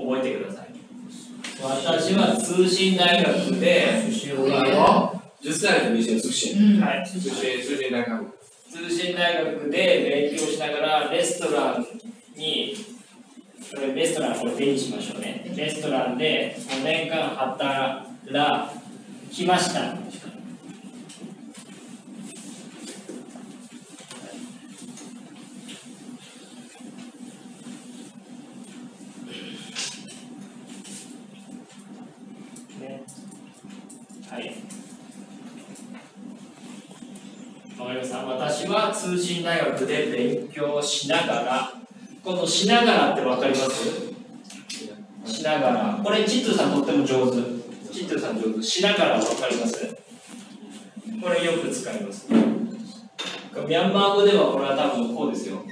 覚えてください。私は通信大学で、我10歳で店を通信。はい、通信、通信大学。通信大学で勉強しながらレストランにこれレストランこれ手にしましょうね。レストランで5年間働きましたわかりました私は通信大学で勉強しながらこのしながらってわかります？しながら。これチットさんとっても上手。チッさん上手。しながらわかります？これよく使います。ミャンマー語ではこれは多分こうですよ。